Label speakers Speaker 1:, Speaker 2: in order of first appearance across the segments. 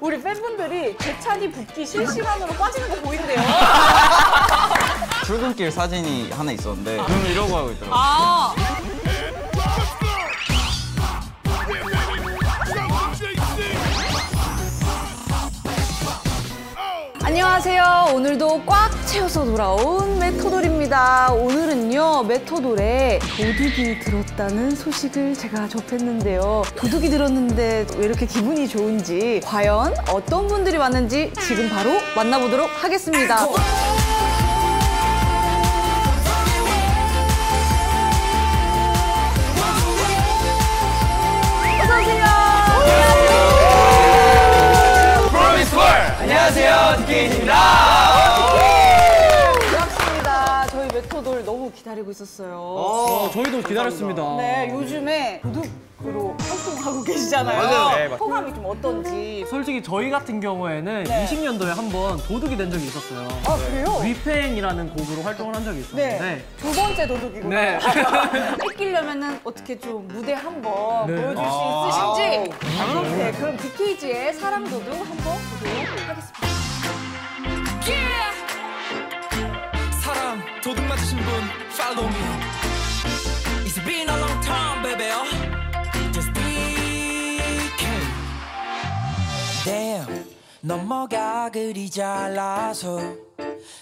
Speaker 1: 우리 팬분들이 재찬이 붓기 실시간으로 빠지는 거 보인대요.
Speaker 2: 출근길 사진이 하나 있었는데 눈 이러고 하고 있더라고요.
Speaker 1: 아, 안녕하세요. 오늘도 꽉 채워서 돌아온 메토돌입니다. 오늘은요, 메토돌에 도둑이 들었다는 소식을 제가 접했는데요. 도둑이 들었는데 왜 이렇게 기분이 좋은지, 과연 어떤 분들이 왔는지 지금 바로 만나보도록 하겠습니다.
Speaker 2: 안녕하세요, 디케이입니다.
Speaker 1: 반갑습니다. 저희 메토돌 너무 기다리고 있었어요.
Speaker 3: 어, 저희도 기다렸습니다.
Speaker 1: 네, 요즘에 도둑으로 활동하고 계시잖아요.
Speaker 3: 맞아요. 네.
Speaker 1: 소감이 좀 어떤지.
Speaker 3: 솔직히 저희 같은 경우에는
Speaker 1: 네.
Speaker 3: 20년도에 한 번 도둑이 된 적이 있었어요.
Speaker 1: 아, 그래요?
Speaker 3: 위팽이라는 곡으로 활동을 한 적이 있었는데
Speaker 1: 네. 두 번째 도둑이구나.
Speaker 3: 네.
Speaker 1: 뺏기려면 은 어떻게 좀 무대 한번
Speaker 3: 네.
Speaker 1: 보여줄 수 있으신지. 네, 그럼 BKG의 사랑 도둑 한번 보도록 하겠습니다.
Speaker 4: 맞으신 분 follow me It's been a long time baby oh. Just DK Damn 넌 뭐가 그리 잘나서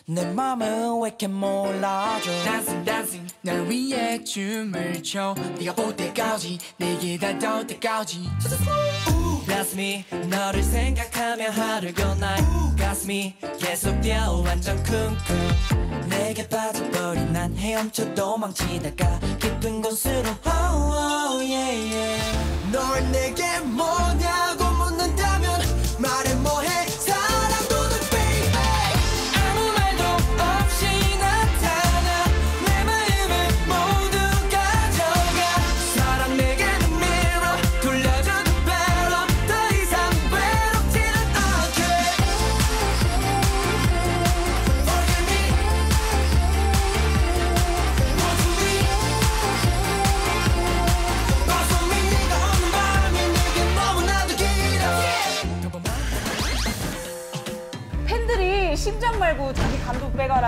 Speaker 4: 내 맘은 왜 이렇게 몰라줘 Dancing dancing 날 위해 춤을 춰 네가 볼 때까지 내게 닿을 때까지 Me 너를 생각하며 하루 건날 가슴이 계속 뛰어 완전 쿵쿵. 내게 빠져버린 난 헤엄쳐 도망치다가 깊은 곳으로. Oh, oh, yeah, yeah. 널 내게 뭐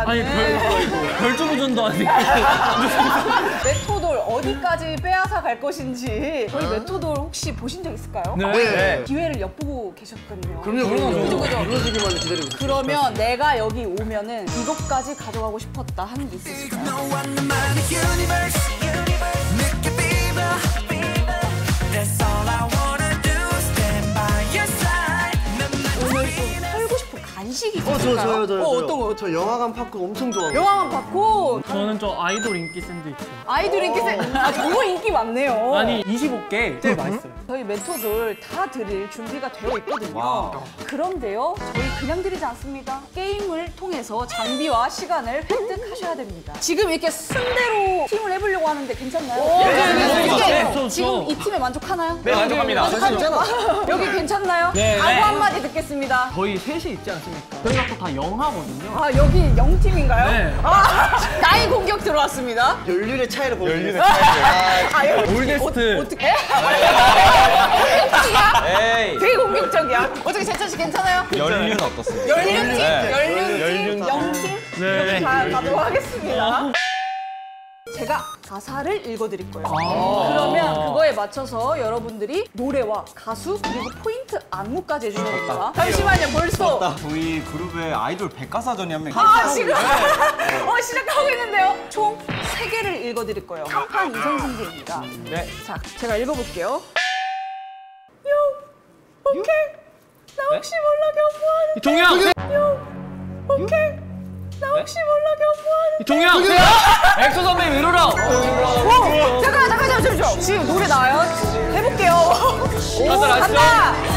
Speaker 3: 아니 별, 별주부전도 아니고
Speaker 1: 메토돌 어디까지 빼앗아 갈 것인지 저희 메토돌 혹시 보신 적 있을까요?
Speaker 3: 네.
Speaker 1: 기회를 엿보고 계셨거든요.
Speaker 3: 그럼요 그럼요
Speaker 1: 그죠, 그죠.
Speaker 3: 이루어지기만 기다리고.
Speaker 1: 그러면 내가 여기 오면은 이것까지 가져가고 싶었다 하는 게 있으실까요?
Speaker 5: 저? 저요, 저요.
Speaker 1: 어. 어떤 거?
Speaker 5: 저 영화관 팝콘 엄청 좋아해요.
Speaker 1: 영화만 받고
Speaker 3: 저는 저 아이돌 인기 샌드위치
Speaker 1: 아이돌 인기 세 아, 정말 인기 많네요.
Speaker 3: 아니 25개 제일 맛있어요
Speaker 1: 저희 멘토들 다 드릴 준비가 되어 있거든요.
Speaker 2: 와우.
Speaker 1: 그런데요, 저희 그냥 드리지 않습니다. 게임을 통해서 장비와 시간을 획득하셔야 됩니다. 지금 이렇게 순대로 팀을 해보려고 하는데 괜찮나요?
Speaker 3: 네, 네,
Speaker 1: 이게
Speaker 3: 네, 네,
Speaker 1: 지금
Speaker 3: 네.
Speaker 1: 이 팀에 만족하나요?
Speaker 2: 네, 만족합니다.
Speaker 1: 만족하죠? 여기 괜찮나요?
Speaker 3: 네,
Speaker 1: 각오
Speaker 3: 네.
Speaker 1: 한마디 듣겠습니다.
Speaker 3: 저희 셋이 있지 않습니까? 또 다 young하거든요
Speaker 1: 아, 여기 young팀인가요?
Speaker 3: 네.
Speaker 1: 아, 나의 공격 들어왔습니다.
Speaker 5: 연륜의 차이를 보여요.
Speaker 2: 연륜의 차이를.
Speaker 1: 아, 여기
Speaker 3: oldest
Speaker 1: 어떻게? 공격적이야?
Speaker 2: 에이.
Speaker 1: 되게 공격적이야. 어떻게 재찬 씨 괜찮아요?
Speaker 2: 연륜은 어떻습니까?
Speaker 1: 연륜팀,
Speaker 2: 네.
Speaker 1: 연륜팀, young팀
Speaker 3: 네.
Speaker 1: 이렇게 가, 가도록 하겠습니다. 제가 가사를 읽어드릴 거예요. 그러면 그거에 맞춰서 여러분들이 노래와 가수 그리고 포인트 안무까지 해주셔야 됩니다. 잠시만요, 벌써.
Speaker 2: 저희 그룹의 아이돌 백과사전이 한 명.
Speaker 1: 아, 지금 어, 시작하고 있는데요. 총 세개를 읽어드릴 거예요. 한판 이선승제입니다.
Speaker 2: 네.
Speaker 1: 자, 제가 읽어볼게요. Yo, 오케이. 나 혹시 몰라 경고하는 Yo, 오케이. 나 혹시 몰라 경고하는
Speaker 3: 종영 엑소 선배 왜 이러라!
Speaker 1: 오! 잠깐 잠깐 잠깐 잠시만. 지금 노래 나와요? 해볼게요.
Speaker 3: 아시죠?
Speaker 1: 간다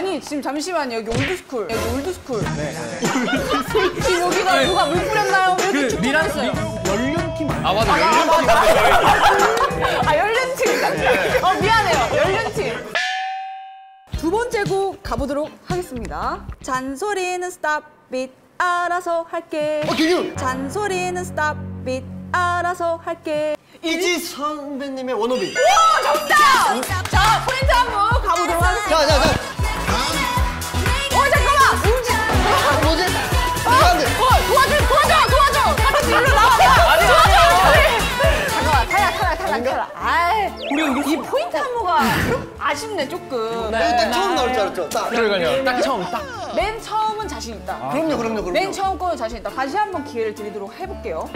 Speaker 1: 아니 지금 잠시만요. 여기 old school. 여기 old school. 지금 여기가 누가 물 뿌렸나요? 왜 이렇게
Speaker 3: 그 미란
Speaker 1: 축축했어요?
Speaker 3: 미- 연륜팀? 아
Speaker 2: 맞아 연륜팀
Speaker 1: 아 연륜팀. 어 미안해요. 연륜팀. 두 번째 곡 가보도록 하겠습니다. 잔소리는 stop it. 알아서 할게.
Speaker 5: 어, 경윤!
Speaker 1: 잔소리는 stop it. 알아서 할게.
Speaker 5: 있지 선배님의 원오비.
Speaker 1: 오 정답! 자 포인트 한 번 가보도록 하겠습니다.
Speaker 5: 자, 자, 자. 뭐지? 안 돼.
Speaker 1: 어, 도와줘, 도와줘, 도와줘. 같이 일로 나와. 아니, 도와줘, 빨리. 잠깐만, 탈락, 탈락, 탈락, 탈락. 아이, 우리 이 포인트 한모가 아쉽네 조금.
Speaker 5: 이거 딱 처음 나올 줄 알았죠? 딱.
Speaker 3: 그러니까요. 딱 처음 딱.
Speaker 1: 맨 처음은 자신 있다.
Speaker 5: 그럼요, 그럼요, 그럼요.
Speaker 1: 맨 처음 거는 자신 있다. 다시 한 번 기회를 드리도록 해볼게요.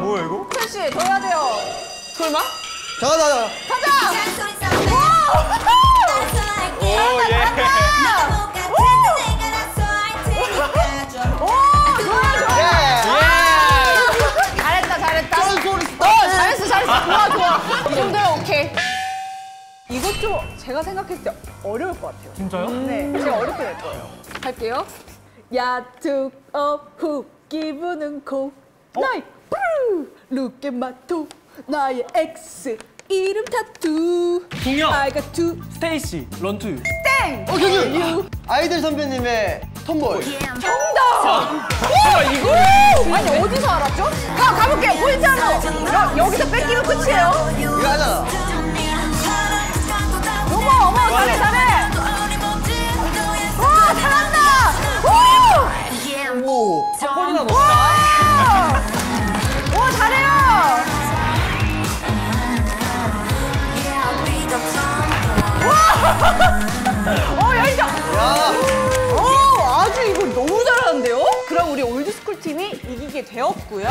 Speaker 2: 뭐야 이거?
Speaker 1: 현 씨, 더 해야 돼요. 설마?
Speaker 5: 자, 자, 자.
Speaker 1: 가자. 이 정도면 오케이. 이것 좀 제가 생각했을 때 어려울 것 같아요.
Speaker 3: 진짜요?
Speaker 1: 네, 제가 어렵게 낼 거예요. 할게요. You took off hook 기분은 coke like brrr look at my toe 나의 ex 이름 타투
Speaker 3: 동영.
Speaker 1: I got to
Speaker 3: 스테이시 RUN2.
Speaker 1: 땡
Speaker 5: 어, 경윤! 아이들 선배님의 TOMBOY.
Speaker 1: 정답! 와, 이거? 아니, 어디서 알았죠? 가, 가볼게요. 포인트 하나. 여, 여기서 뺏기면 끝이에요.
Speaker 5: 이거 하잖아.
Speaker 1: 어머, 어머, 잘해, 잘해. 와, 잘한다. 오!
Speaker 5: 오.
Speaker 1: 와! 와, 잘해요. 어.
Speaker 5: 야.
Speaker 1: 오, 아주 이거 너무 잘하는데요? 그럼 우리 old school 팀이 이기게 되었고요.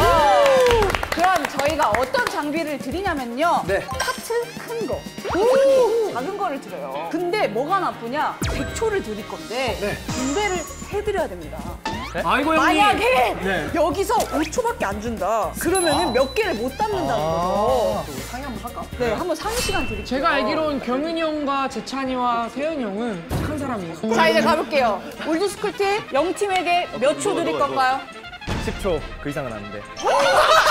Speaker 1: 그럼 저희가 어떤 장비를 드리냐면요.
Speaker 5: 네.
Speaker 1: 카트 큰 거. 작은 거를 드려요. 근데 뭐가 나쁘냐? 100초를 드릴 건데
Speaker 5: 네.
Speaker 1: 분배를 해드려야 됩니다.
Speaker 3: 아이고 형님.
Speaker 1: 만약에
Speaker 3: 네.
Speaker 1: 여기서 5초밖에 안 준다. 그러면은 몇 개를 못 담는다는 거죠.
Speaker 5: 상의 한번 할까?
Speaker 1: 네, 한번 상의 시간 드릴게요.
Speaker 3: 제가 알기로는 경윤이 형과 재찬이와 세현이 형은 착한 사람이에요.
Speaker 1: 자, 이제 가볼게요. old school 팀, young팀에게 몇 초 드릴 건가요?
Speaker 2: 10초 그 이상은 안 돼.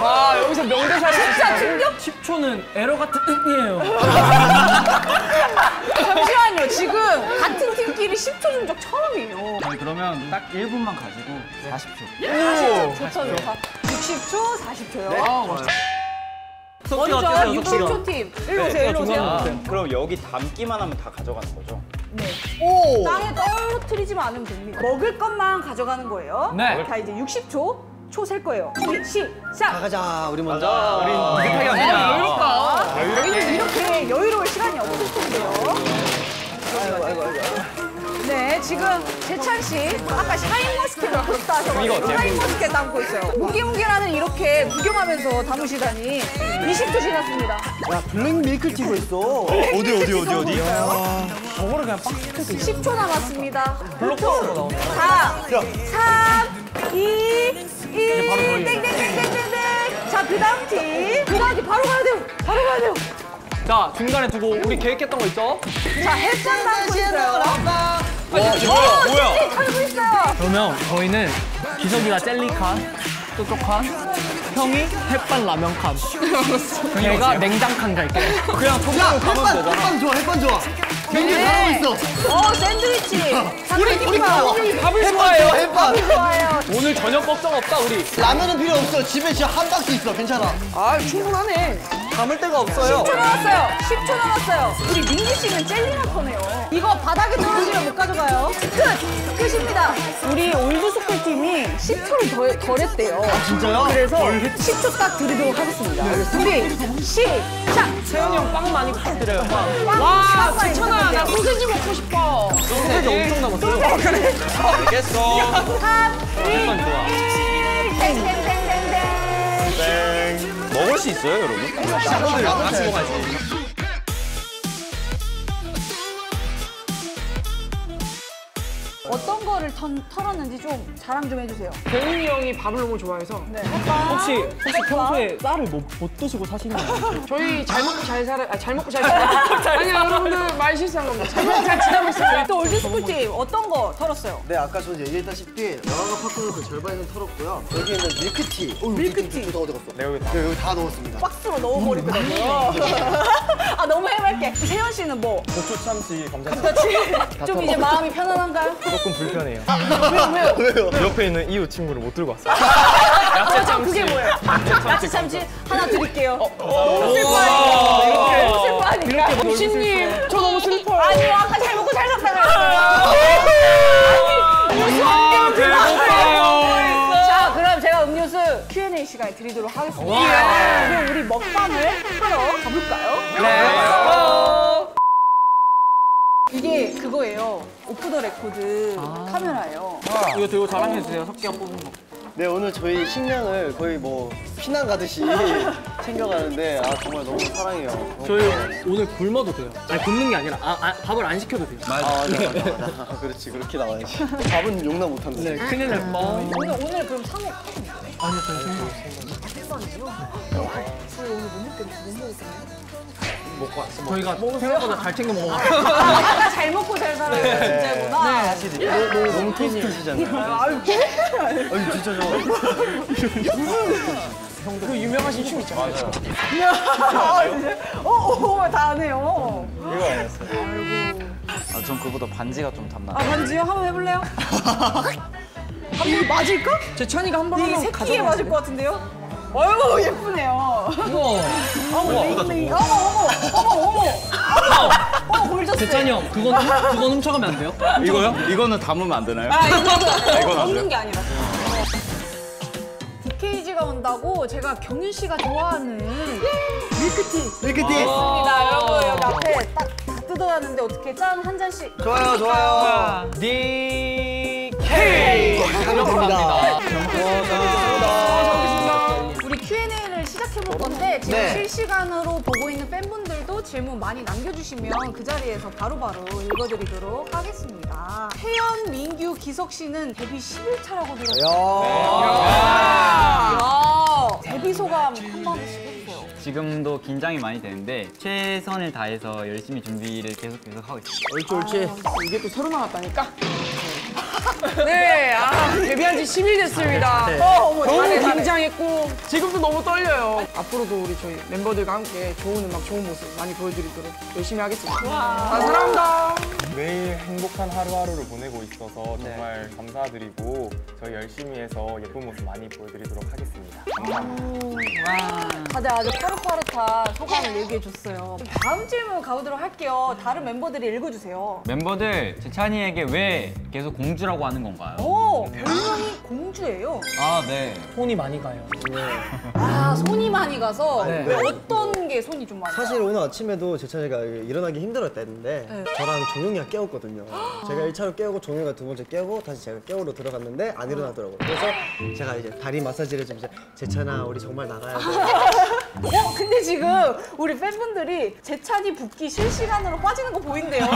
Speaker 3: 아 여기서 명대사를
Speaker 1: 진짜 충격?
Speaker 3: 10초는 에러 같은 뜻이에요.
Speaker 1: 잠시만요. 지금 같은 팀끼리 10초 준 적 처음이에요.
Speaker 2: 아니 그러면 딱 1분만 가지고 40초.
Speaker 1: 40초 좋죠, 좋다. 60초, 40초요.
Speaker 3: 아 멋있다.
Speaker 1: 먼저 60초 팀. 일로 오세요, 일로 오세요.
Speaker 2: 그럼 여기 담기만 하면 다 가져가는 거죠?
Speaker 5: 오.
Speaker 1: 땅에 떨어뜨리지만 않으면 됩니다. 먹을 것만 가져가는 거예요.
Speaker 3: 네.
Speaker 1: 자, 이제 60초. 초셀 거예요. 준비,
Speaker 5: 자,
Speaker 1: 시작!
Speaker 5: 가자. 우리 먼저.
Speaker 2: 우린 느긋하게 안
Speaker 1: 네,
Speaker 2: 되냐?
Speaker 1: 여유롭다. 저희는 이렇게 여유로울 시간이 없을 텐데요.
Speaker 5: 아이고, 아이고, 아이고.
Speaker 1: 네, 지금 재찬 씨 아까 샤인머스켓을 그렇다 하셔가지고
Speaker 2: 이거 어때요?
Speaker 1: 샤인머스켓 담고 있어요. 무기무기라는 이렇게 구경하면서 담으시다니 20초 지났습니다.
Speaker 5: 야, 블랙 밀크티가 있어.
Speaker 2: 어디 어디 어디 어디?
Speaker 3: 저거를 그냥 빡 시켜서
Speaker 1: 10초 남았습니다.
Speaker 3: 블록버스로 나오네.
Speaker 1: 4, 3, 2, 1,
Speaker 3: 바로 저희예요.
Speaker 1: 땡땡땡땡땡땡. 자, 그 다음 팀. 그 다음 팀 바로 가야 돼요. 바로 가야 돼요.
Speaker 3: 자 중간에 두고 우리 계획했던 거 있죠?
Speaker 1: 자, 햇반 담고 있어요.
Speaker 2: 와
Speaker 1: 어,
Speaker 2: 뭐야 뭐야?
Speaker 1: 찌찌 털고 있어요.
Speaker 3: 그러면 저희는 기석이가 젤리칸, 쪼쪼칸, 형이 햇반 라면칸, 제가 냉장칸 갈게요. 그냥
Speaker 5: 야,
Speaker 3: 통으로 가면
Speaker 5: 햇반,
Speaker 3: 되잖아.
Speaker 5: 햇반 좋아, 햇반 좋아. 굉장히
Speaker 1: 네.
Speaker 5: 잘하고 있어.
Speaker 1: 어, 샌드위치.
Speaker 5: 우리, 우리 거.
Speaker 3: 밥을 좋아해요.
Speaker 5: 좋아, 햇반.
Speaker 1: 좋아요.
Speaker 3: 오늘 저녁 걱정 없다 우리.
Speaker 5: 라면은 필요 없어. 집에 진짜 한 박스 있어. 괜찮아.
Speaker 3: 아 충분하네. 담을 데가 없어요.
Speaker 1: 10초 남았어요. 10초 남았어요. 우리 민기 씨는 젤리만 퍼네요. 이거 바닥에 떨어지면 못 가져가요. 끝! 끝입니다. 우리 old school 팀이 10초를 더, 덜했대요.
Speaker 5: 진짜요?
Speaker 1: 그래서 10초 딱 드리도록 하겠습니다. 준비, 시작!
Speaker 3: 세현이 형 빵 많이 부탁드려요. 빵.
Speaker 1: 빵와빵
Speaker 3: 지천아 나. 소세지 먹고 싶어. 소세지 엄청 남았어요. 그래?
Speaker 2: 알겠어.
Speaker 1: 3, 2, 1,
Speaker 3: 햇반 좋아.
Speaker 1: 땡땡땡땡땡.
Speaker 2: 땡. 먹을 수 있어요 여러분?
Speaker 3: 같이 먹어야지.
Speaker 1: 어떤 거를 턴, 털었는지 좀 자랑 좀 해주세요.
Speaker 3: 대훈이 형이 밥을 너무 좋아해서
Speaker 1: 네.
Speaker 6: 혹시 혹시 평소에 쌀을 못, 못 드시고 사시는 거 아니에요?
Speaker 3: 저희 잘 먹고 잘 살아, 아, 잘 먹고 잘 살아. 아니 여러분들 말 실수한 겁니다. 잘 먹고 잘 지내고 있어요.
Speaker 1: 또 올드스쿨팀 어떤 거 털었어요?
Speaker 5: 네, 아까 전 얘기했다시피 영화가 팝콘에서 절반은 털었고요. 여기 있는 밀크티. 어,
Speaker 1: 밀크티.
Speaker 5: 다 어디 갔어? 네, 여기 다. 네, 여기 다 넣었습니다.
Speaker 1: 박스로 넣어버리더라고요. 아 너무 해맑게. 세현 씨는 뭐?
Speaker 6: 고추 참치 감자
Speaker 1: 그렇지. 좀 이제 마음이 편안한가요?
Speaker 6: 조금 불편해요.
Speaker 1: 왜요? 왜요?
Speaker 6: 옆에 있는 이웃 친구를 못 들고 왔어요.
Speaker 1: 아, 저 그게 뭐예요? 야채 참치 하나 드릴게요. 너무 슬퍼하니까. 너무 슬퍼하니까.
Speaker 3: 혹시님 저 너무 슬퍼요.
Speaker 1: 아니요, 아까 잘 먹고 잘 샀다고 했어요.
Speaker 3: 아 배고파요.
Speaker 1: 자, 그럼 제가 음료수 Q&A 시간에 드리도록 하겠습니다. 그럼 우리 먹방을 하러 가볼까요? 네. 이게 그거예요. 오프 더 레코드 카메라예요.
Speaker 6: 이거 들고 자랑해주세요. 석기가 뽑은 거.
Speaker 5: 네, 오늘 저희 식량을 거의 뭐 피난 가듯이 챙겨가는데 아 정말 너무 사랑해요.
Speaker 6: 저희. 오늘 굶어도 돼요. 아니 굶는 게 아니라 아, 아, 밥을 안 시켜도 돼요.
Speaker 5: 아, 맞아, 맞아, 맞아. 아, 그렇지, 그렇게 나와야지. 밥은 용납 못한다.
Speaker 6: 네, 큰일 날 뻔.
Speaker 1: 오늘, 오늘 그럼 상호
Speaker 6: 아니요, 저는 생각 저희가 생각보다 잘 챙겨 먹어가지고.
Speaker 1: 아까 잘 먹고 잘 살아요. 진짜구나.
Speaker 5: 너무 토스트시잖아요. 아유, 아유, 진짜 저.
Speaker 3: 그 유명하신 춤 있잖아요.
Speaker 1: 어, 어, 다 아네요.
Speaker 7: 아, 전 그보다 반지가 좀 탐나.
Speaker 1: 아, 반지요? 한번 해볼래요? 아, 이거 맞을까?
Speaker 3: 재찬이가 한번
Speaker 1: 이게
Speaker 3: 하면
Speaker 1: 새끼에 맞을 것 같은데요? 어이구, 예쁘네요.
Speaker 6: 우와.
Speaker 1: 어머. 어머, 어머, 어머, 어머. 어머, 어머, 골졌어요.
Speaker 6: 재찬이 형, 그건, 훔- 그건 훔쳐가면 안 돼요?
Speaker 7: 이거요? 이거는 담으면 안 되나요?
Speaker 1: 아, 이거는
Speaker 7: 안 돼요?
Speaker 1: 게 아니라. DKG가 온다고 제가 경윤 씨가 좋아하는 밀크티
Speaker 5: 밀크티.
Speaker 1: 있습니다. 여러분 여기 앞에 딱다 뜯어놨는데 어떻게 짠 한 잔씩.
Speaker 5: 좋아요, 좋아요.
Speaker 6: DK!
Speaker 5: 감사합니다.
Speaker 1: 우리 Q&A를 시 작해볼 건데 지금
Speaker 5: 네.
Speaker 1: 실시간으로 보고 있는 팬분들도 질문 많이 남겨주시면 그 자리에서 바로바로 읽어드리도록 하겠습니다. 태연, 민규, 기석 씨는 데뷔 10일차라고 들었어요. 데뷔 소감 한 번씩 해주세요.
Speaker 7: 지금도 긴장이 많이 되는데 최선을 다해서 열심히 준비를 계속 계속 하고 있습니다.
Speaker 5: 옳지, 옳지.
Speaker 3: 이게 또 서로 나왔다니까. 네, 아, 데뷔한 지 10일 됐습니다.
Speaker 1: 어, 어머,
Speaker 3: 너무. 긴장했고 지금도 너무 떨려요. 앞으로도 우리 저희 멤버들과 함께 좋은 음악, 좋은 모습 많이 보여드리도록 열심히 하겠습니다. 아, 사랑합니다.
Speaker 8: 매일 행복한 하루하루를 보내고 있어서 정말 감사드리고 저희 열심히 해서 예쁜 모습 많이 보여드리도록 하겠습니다.
Speaker 1: 다들 아주 파릇파릇한 소감을 얘기해줬어요. 다음 질문 가보도록 할게요. 다른 멤버들이 읽어주세요.
Speaker 7: 멤버들 재찬이에게 왜 계속 공주라고 하는 건가요?
Speaker 1: 오, 별명이 공주예요.
Speaker 7: 아 네.
Speaker 6: 손이 많이 가요.
Speaker 1: 아, 손이 많이 가서
Speaker 6: 네.
Speaker 1: 왜 어떤 게 손이 좀 많아요?
Speaker 5: 사실 오늘 아침에도 재찬이가 일어나기 힘들었다 했는데
Speaker 1: 네.
Speaker 5: 저랑 종용이가 깨웠거든요. 제가 1차로 깨우고 종용이가 두 번째 깨우고 다시 제가 깨우러 들어갔는데 안 일어나더라고요. 그래서 제가 이제 다리 마사지를 좀 이제 재찬아 우리 정말 나가야 돼.
Speaker 1: 어, 근데 지금 우리 팬분들이 재찬이 붓기 실시간으로 빠지는 거 보인대요.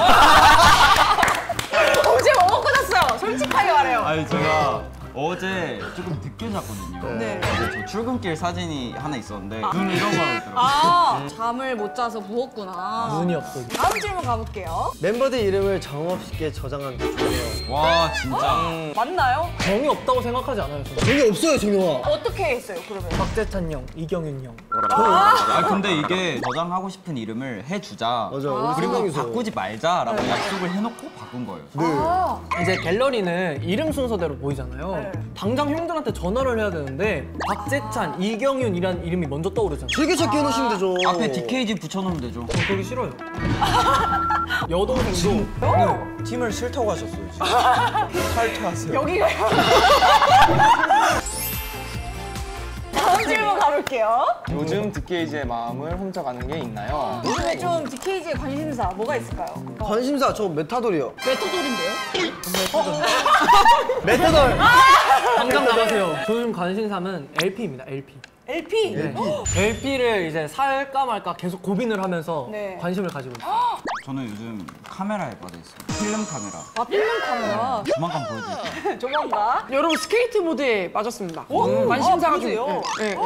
Speaker 1: 어제 뭐 먹고 잤어요? 솔직하게 말해요.
Speaker 7: 아니 제가 어제 조금 늦게 잤거든요.
Speaker 1: 네.
Speaker 7: 저 출근길 사진이 하나 있었는데 눈 이런 거 하고 있더라고요.
Speaker 1: 아, 잠을 못 자서 부었구나.
Speaker 6: 눈이 없어.
Speaker 1: 다음 질문 가볼게요.
Speaker 5: 멤버들 이름을 정없게 저장한 게 좋네요.
Speaker 7: 와 진짜.
Speaker 1: 맞나요?
Speaker 6: 정이 없다고 생각하지 않아요, 저는.
Speaker 5: 정이 없어요, 정용아.
Speaker 1: 어떻게 했어요, 그러면?
Speaker 6: 박재찬 형, 이경윤 형.
Speaker 7: 아 근데 이게 저장하고 싶은 이름을 해주자.
Speaker 5: 맞아, 우리
Speaker 7: 그리고
Speaker 5: 생방에서.
Speaker 7: 바꾸지 말자라고 약속을 해놓고 바꾼 거예요.
Speaker 1: 아,
Speaker 6: 이제 갤러리는 이름 순서대로 보이잖아요.
Speaker 1: 네.
Speaker 6: 당장 형들한테 전화를 해야 되는데 박재찬, 이경윤이란 이름이 먼저 떠오르잖아요.
Speaker 5: 즐겨찾기 해놓으시면 되죠.
Speaker 7: 앞에 DKG 붙여놓으면 되죠.
Speaker 6: 저 그러기 싫어요. 여동생도 네.
Speaker 2: 팀을 싫다고 하셨어요. 지금. 탈퇴하세요.
Speaker 1: 여기가요. 다음 질문 가볼게요.
Speaker 8: 요즘 DKZ의 마음을 훔쳐가는 게 있나요?
Speaker 1: 요즘에 좀 DKZ의 관심사 뭐가 있을까요?
Speaker 5: 관심사 저 매터돌이요.
Speaker 1: 매터돌인데요?
Speaker 5: 매터돌.
Speaker 6: 당장 나가세요. 저 요즘 관심사는 LP입니다, LP.
Speaker 1: LP?
Speaker 6: 네. LP를 이제 살까 말까 계속 고민을 하면서
Speaker 1: 네.
Speaker 6: 관심을 가지고 있어요.
Speaker 2: 저는 요즘 카메라에 빠져 있어요. 필름 카메라.
Speaker 1: 아, 필름 카메라.
Speaker 2: 조만간 보여드릴게요.
Speaker 1: 조만간.
Speaker 3: 여러분 스케이트보드에 빠졌습니다.
Speaker 1: 오!
Speaker 3: 음, 관심사가
Speaker 1: 아,
Speaker 3: 좀. 네, 네, 네.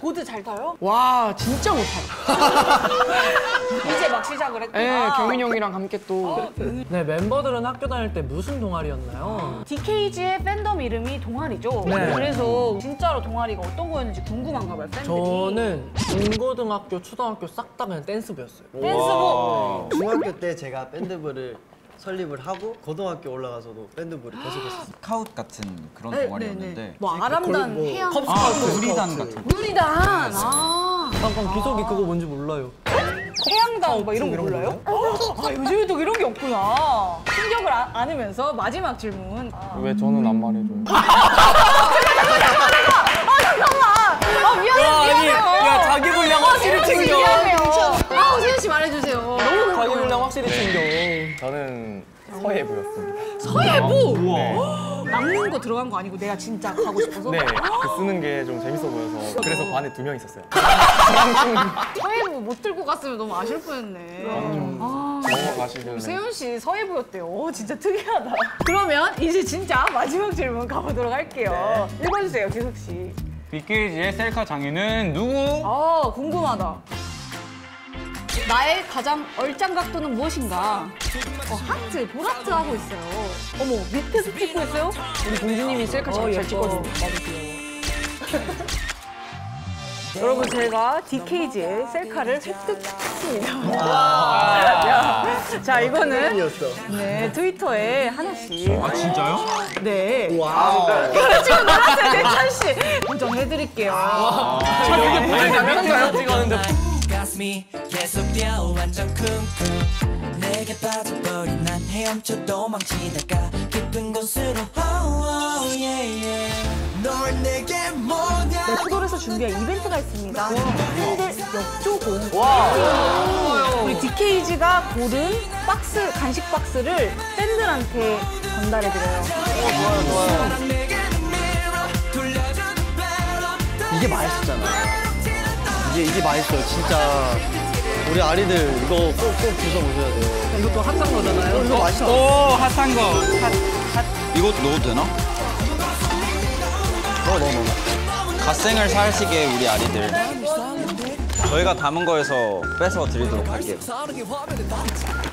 Speaker 1: 보드 잘 타요?
Speaker 3: 와 진짜 못해요.
Speaker 1: 이제 막 시작을 했구나.
Speaker 3: 네, 경윤 형이랑 함께 또
Speaker 6: 네, 멤버들은 학교 다닐 때 무슨 동아리였나요?
Speaker 1: DKZ의 팬덤 이름이 동아리죠.
Speaker 6: 네.
Speaker 1: 그래서 진짜로 동아리가 어떤 거였는지 궁금한가 봐요, 팬들이.
Speaker 6: 저는 중고등학교, 초등학교 싹 다 그냥 댄스부였어요.
Speaker 1: 댄스부.
Speaker 5: 중학교 때 제가 밴드부를 설립을 하고 고등학교 올라가서도 밴드부를 계속했어요.
Speaker 2: 스카웃 같은 그런
Speaker 1: 네,
Speaker 2: 동아리였는데
Speaker 1: 뭐 아람단,
Speaker 5: 뭐
Speaker 1: 해양,
Speaker 2: 아, 누리단 같은 거.
Speaker 1: 누리단. 아,
Speaker 6: 잠깐 기석이 그거 뭔지 몰라요.
Speaker 1: 해양단 막 이런 거 몰라요? 아, 요즘에도 이런 게 없구나. 충격을 아- 안으면서 마지막 질문. 아,
Speaker 8: 왜 저는 안 말해줘요?
Speaker 1: 아, 미안해요, 미안해요.
Speaker 6: 야, 자기 분량 확실히 챙겨.
Speaker 1: 미안해요. 아, 세훈 씨 말해주세요. 너무 궁금해요.
Speaker 6: 분량 확실히 챙겨.
Speaker 8: 저는 서예부였습니다.
Speaker 1: 서예부? 남는 거 들어간 거 아니고 내가 진짜 가고 싶어서?
Speaker 8: 네, 그 쓰는 게 좀 재밌어 보여서 그래서 반에 두 명 있었어요.
Speaker 1: 서예부 못 들고 갔으면 너무 아쉬울 뻔했네. 아,
Speaker 8: 넘어가시길래
Speaker 1: 세훈 씨 서예부였대요. 오, 진짜 특이하다. 그러면 이제 진짜 마지막 질문 가보도록 할게요. 읽어주세요, 기석 씨.
Speaker 7: 빅케이지의 셀카 장인은 누구?
Speaker 1: 아, 궁금하다. 나의 가장 얼짱 각도는 무엇인가? 어, 하트, 볼하트 하고 있어요. 어머, 밑에서 찍고 있어요?
Speaker 3: 우리 공주님이 셀카 잘, 잘 찍어준다.
Speaker 1: 여러분 제가 DKZ의 셀카를 획득했습니다. 야, 자 이거는. 네 트위터에 하나씩
Speaker 2: 아, 진짜요?
Speaker 1: 네
Speaker 5: 와우.
Speaker 1: 그렇죠 놀았어요 재찬 씨 보정해드릴게요.
Speaker 6: 몇 찍었는데
Speaker 4: 가슴이 계속 뛰어 완전 쿵쿵 내게 빠져버린 난 헤엄쳐 도망치다가 깊은 곳으로 oh, oh, yeah, yeah. 널 내게 뭐냐
Speaker 1: 네, 투돌에서 준비한 이벤트가 있습니다. 팬들 역조공. 우리 DKG가 고른 박스 간식 박스를 팬들한테 전달해드려요.
Speaker 5: 이게 맛있잖아요. 이게 이게 맛있어요. 진짜 우리 아리들 이거 꼭 꼭 드셔보셔야 돼요.
Speaker 6: 이것도 핫한 거잖아요.
Speaker 5: 이거 맛있어.
Speaker 7: 오, 핫한 거.
Speaker 2: 이것도 넣어도 되나?
Speaker 5: 넣어 넣어 넣어.
Speaker 2: 갓생을 살시게 우리 아리들. 저희가 담은 거에서 뺏어 드리도록 할게요.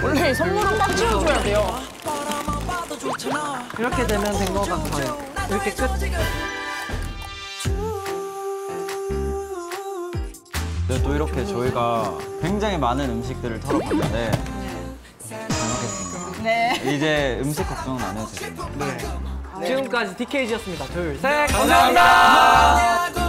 Speaker 3: 원래 선물은 꽉 채워줘야 돼요.
Speaker 6: 이렇게 되면 된 것 같아요. 이렇게 끝.
Speaker 2: 네, 또 이렇게 저희가 굉장히 많은 음식들을 털어봤는데 잘 먹겠습니다.
Speaker 1: 네.
Speaker 2: 이제 음식 걱정은 안 해도 됩니다.
Speaker 6: 지금까지 DKG였습니다. 둘, 셋.
Speaker 4: 하고